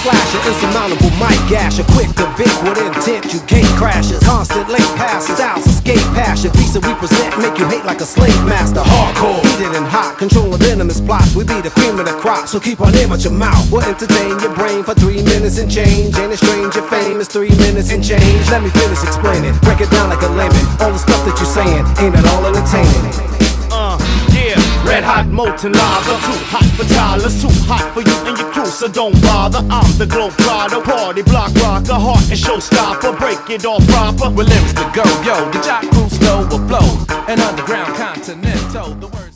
slasher, insurmountable mic gasher, quick to vic with intent, you gate crashers, constant late pass styles, escape passion, piece that we present, make you hate like a slave master, hardcore, heated and hot, controlling venomous plots, we be the cream of the crop, so keep on in with your mouth, we'll entertain your brain for three minutes and change, ain't it strange, your fame is three minutes and change, let me finish explaining, break it down like a layman, all the stuff that you're saying, ain't at all entertaining. Uh, yeah, red hot molten lava, too hot for toddlers, too hot for you and your so don't bother. I'm the globe plotter, party block rocker, heart and showstopper, break it all proper. With lyrics to go, yo, the jock crew slow will flow. An underground continental, the words.